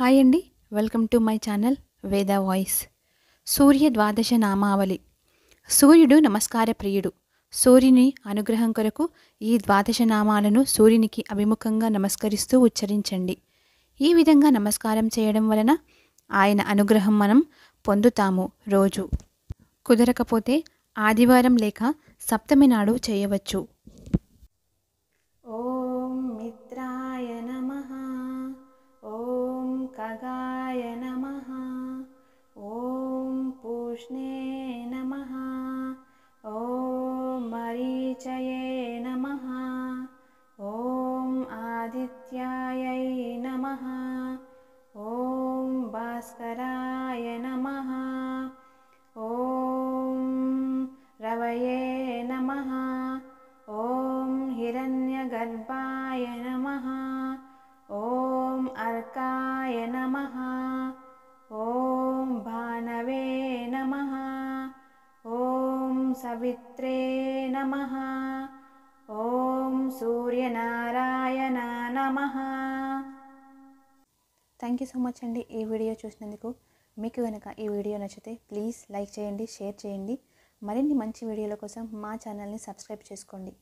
Hi అండి. Welcome to my channel Veda voice. Surya ద్వాదశ నామావళి. సూర్యుడు నమస్కార ప్రియుడు. సూర్యుని అనుగ్రహం కొరకు ఈ ద్వాదశ నామాలను సూర్యునికి అభిముఖంగా నమస్కరిస్తూ ఉచ్చరించండి. ఈ విధంగా నమస్కారం చేయడం వలన ఆయన అనుగ్రహం మనం పొందుతాము రోజు. కుదరకపోతే ఆదివారం లేక సప్తమి నాడు చేయవచ్చు. ष्णे नमः। ॐ मरीचये नमः। ॐ आदित्यायै नमः। ॐ भास्कराय नमः। ॐ रवये नमः। ॐ हिरण्यगर्भाय नमः। ॐ अर्काय नमः। సవిత్రే నమ. ఓం సూర్యనారాయణ నమ. థ్యాంక్ యూ సో మచ్ అండి ఈ వీడియో చూసినందుకు. మీకు కనుక ఈ వీడియో నచ్చితే ప్లీజ్ లైక్ చేయండి షేర్ చేయండి. మరిన్ని మంచి వీడియోల కోసం మా ఛానల్ని సబ్స్క్రైబ్ చేసుకోండి.